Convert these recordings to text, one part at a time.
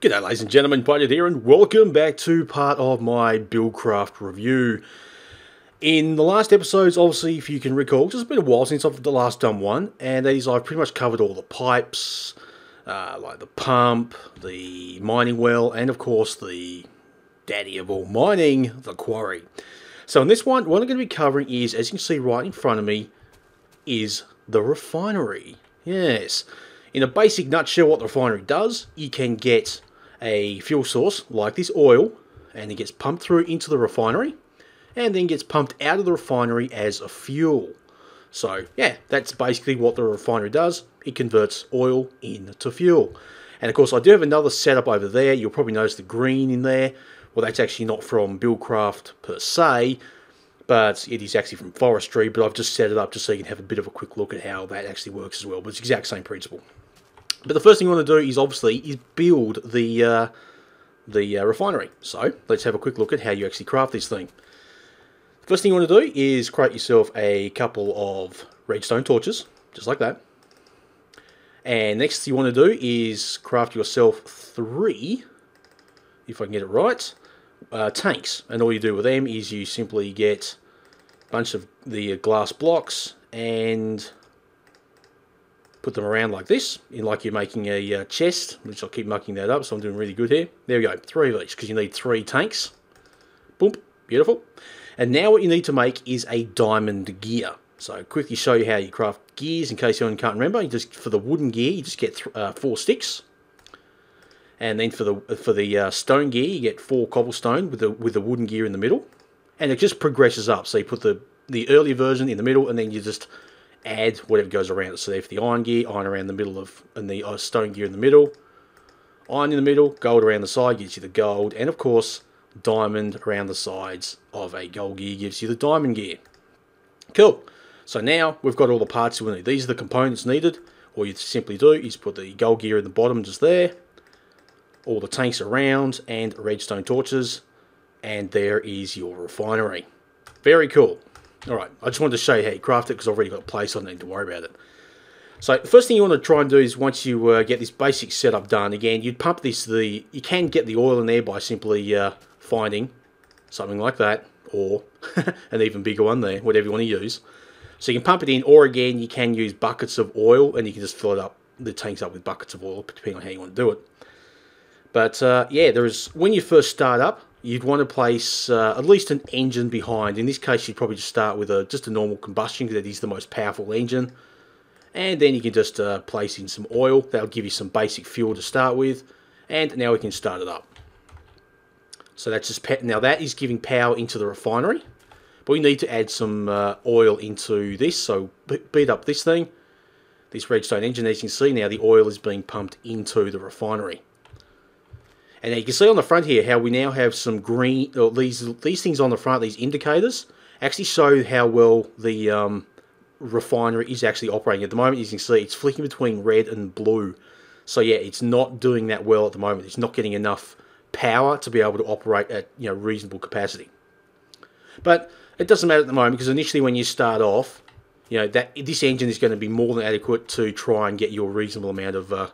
G'day ladies and gentlemen, Piedude here and welcome back to part of my Buildcraft review. In the last episodes, obviously, if you can recall, just been a while since I've the last done one, and that is I've pretty much covered all the pipes, uh, like the pump, the mining well, and of course the daddy of all mining, the quarry. So in this one, what I'm going to be covering is, as you can see right in front of me, is the refinery. Yes. In a basic nutshell, what the refinery does, you can get a fuel source like this oil and it gets pumped through into the refinery and then gets pumped out of the refinery as a fuel. So yeah, that's basically what the refinery does. It converts oil into fuel. And of course I do have another setup over there. You'll probably notice the green in there. Well that's actually not from Buildcraft per se, but it is actually from forestry, but I've just set it up just so you can have a bit of a quick look at how that actually works as well. But it's the exact same principle. But the first thing you want to do is obviously is build the uh, the uh, refinery. So let's have a quick look at how you actually craft this thing. First thing you want to do is create yourself a couple of redstone torches, just like that. And next you want to do is craft yourself three, if I can get it right, uh, tanks. And all you do with them is you simply get a bunch of the glass blocks and put them around like this, in like you're making a uh, chest, which I'll keep mucking that up, so I'm doing really good here. There we go, three of each, because you need three tanks. Boom, beautiful. And now what you need to make is a diamond gear. So quickly show you how you craft gears, in case anyone can't remember. You just For the wooden gear, you just get uh, four sticks. And then for the for the uh, stone gear, you get four cobblestone with the with the wooden gear in the middle, and it just progresses up. So you put the the early version in the middle, and then you just add whatever goes around it. So if the iron gear, iron around the middle of, and the uh, stone gear in the middle, iron in the middle, gold around the side gives you the gold, and of course, diamond around the sides of a gold gear gives you the diamond gear. Cool. So now we've got all the parts we need. These are the components needed. All you simply do is put the gold gear in the bottom just there, all the tanks around, and redstone torches, and there is your refinery. Very cool. Alright, I just wanted to show you how you craft it because I've already got a place, so I don't need to worry about it. So the first thing you want to try and do is once you uh, get this basic setup done, again, you'd pump this, the you can get the oil in there by simply uh, finding something like that, or an even bigger one there, whatever you want to use. So you can pump it in, or again, you can use buckets of oil, and you can just fill it up, the tanks up with buckets of oil, depending on how you want to do it. But uh, yeah, there is when you first start up, you'd want to place uh, at least an engine behind. In this case, you'd probably just start with a just a normal combustion because that is the most powerful engine. And then you can just uh, place in some oil. That'll give you some basic fuel to start with. And now we can start it up. So that's just now that is giving power into the refinery. But we need to add some uh, oil into this. So beat up this thing, this redstone engine. As you can see now, the oil is being pumped into the refinery. And you can see on the front here how we now have some green, or these these things on the front, these indicators, actually show how well the um, refinery is actually operating. At the moment, you can see it's flicking between red and blue. So yeah, it's not doing that well at the moment. It's not getting enough power to be able to operate at you know reasonable capacity. But it doesn't matter at the moment because initially when you start off, you know that this engine is going to be more than adequate to try and get you a reasonable amount of uh,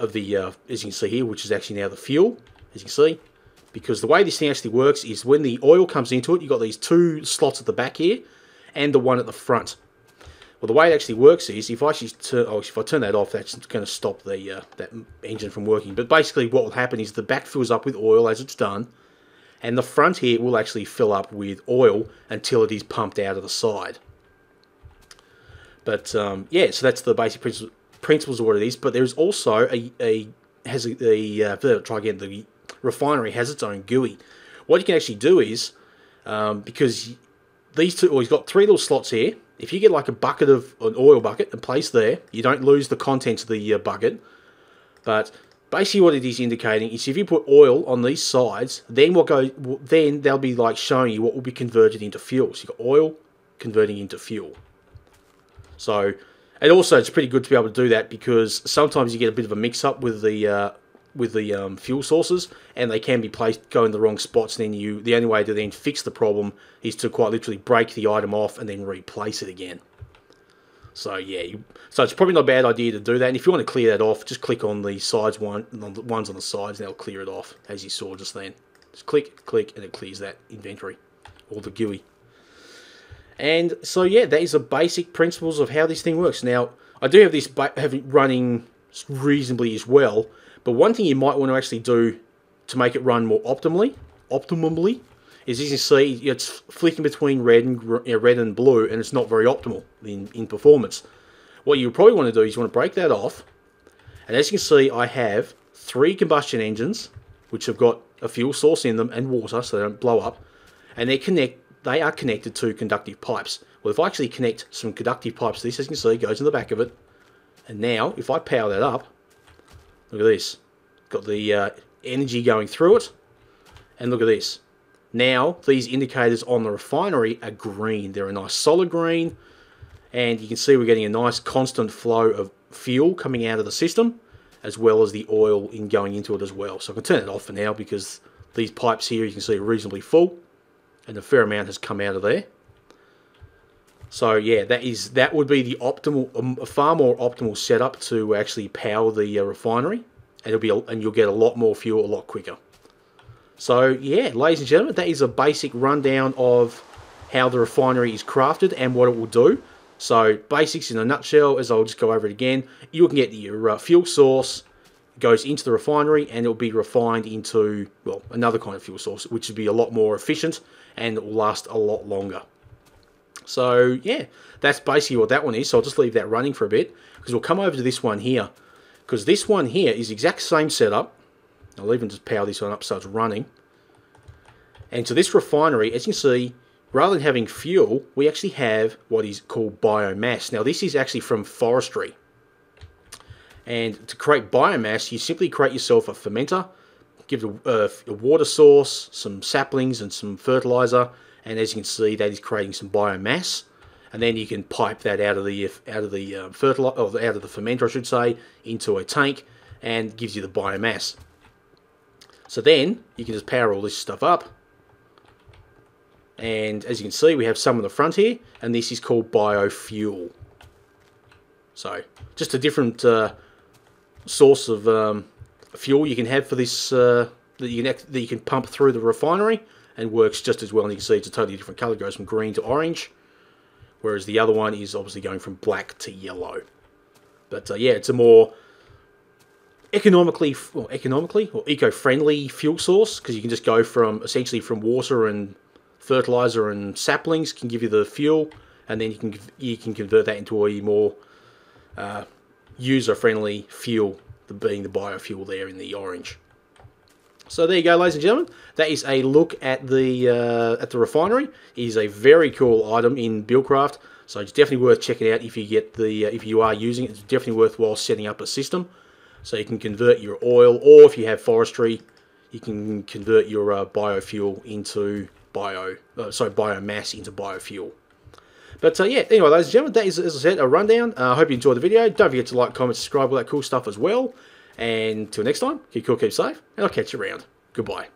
of the, uh, as you can see here, which is actually now the fuel, as you can see. Because the way this thing actually works is when the oil comes into it, you've got these two slots at the back here, and the one at the front. Well, the way it actually works is, if I actually turn, oh, if I turn that off, that's going to stop the uh, that engine from working. But basically, what will happen is the back fills up with oil as it's done, and the front here will actually fill up with oil until it is pumped out of the side. But um, yeah, so that's the basic principle, principles of what it is, but there's also a, a has a, a uh, try again the refinery has its own GUI. What you can actually do is um, because these two, well, he's got three little slots here. If you get like a bucket of an oil bucket and place there, you don't lose the contents of the uh, bucket. But basically, what it is indicating is if you put oil on these sides, then what go then they'll be like showing you what will be converted into fuel. So you got oil converting into fuel. So and also, it's pretty good to be able to do that because sometimes you get a bit of a mix-up with the uh, with the um, fuel sources, and they can be placed go in the wrong spots. And then you, the only way to then fix the problem is to quite literally break the item off and then replace it again. So yeah, you, so it's probably not a bad idea to do that. And if you want to clear that off, just click on the sides one, on the ones on the sides, and that'll clear it off, as you saw just then. Just click, click, and it clears that inventory, all the GUI. And so yeah, that is the basic principles of how this thing works. Now, I do have this have it running reasonably as well, but one thing you might want to actually do to make it run more optimally, optimally, is as you can see, it's flicking between red and red and blue, and it's not very optimal in, in performance. What you probably want to do is you want to break that off, and as you can see, I have three combustion engines, which have got a fuel source in them and water, so they don't blow up, and they connect. They are connected to conductive pipes. Well, if I actually connect some conductive pipes, this, as you can see, goes in the back of it, and now if I power that up, look at this, got the uh, energy going through it, and look at this, now, these indicators on the refinery are green. They're a nice solid green, and you can see we're getting a nice constant flow of fuel coming out of the system, as well as the oil in going into it as well. So I can turn it off for now because these pipes here you can see are reasonably full, and a fair amount has come out of there. So yeah, that is that would be the optimal, um, a far more optimal setup to actually power the uh, refinery, and it'll be a, and you'll get a lot more fuel a lot quicker. So yeah, ladies and gentlemen, that is a basic rundown of how the refinery is crafted and what it will do. So basics in a nutshell, as I'll just go over it again, you can get your uh, fuel source, goes into the refinery and it'll be refined into, well, another kind of fuel source, which will be a lot more efficient and it will last a lot longer. So yeah, that's basically what that one is. So I'll just leave that running for a bit because we'll come over to this one here because this one here is exact same setup I'll even just power this one up so it's running. And so this refinery, as you can see, rather than having fuel, we actually have what is called biomass. Now this is actually from forestry. And to create biomass, you simply create yourself a fermenter, give it a, a water source, some saplings and some fertilizer, and as you can see, that is creating some biomass. And then you can pipe that out of the out of the um, fertilizer, or out of the fermenter, I should say, into a tank, and gives you the biomass. So then you can just power all this stuff up. And as you can see, we have some on the front here, and this is called biofuel. So just a different uh, source of um, fuel you can have for this uh, that you can that you can pump through the refinery and works just as well. And you can see it's a totally different color; it goes from green to orange, whereas the other one is obviously going from black to yellow. But uh, yeah, it's a more economically economically or eco-friendly fuel source because you can just go from essentially from water and fertilizer and saplings can give you the fuel and then you can you can convert that into a more uh, user-friendly fuel being the biofuel there in the orange. So there you go ladies and gentlemen. That is a look at the uh, at the refinery. It is a very cool item in Buildcraft so it's definitely worth checking out if you get the uh, if you are using it. It's definitely worthwhile setting up a system. So you can convert your oil, or if you have forestry, you can convert your uh, biofuel into bio, uh, sorry, biomass into biofuel. But uh, yeah, anyway, ladies and gentlemen, that is, as I said, a rundown. Uh, I hope you enjoyed the video. Don't forget to like, comment, subscribe, all that cool stuff as well. And until next time, keep cool, keep safe, and I'll catch you around. Goodbye.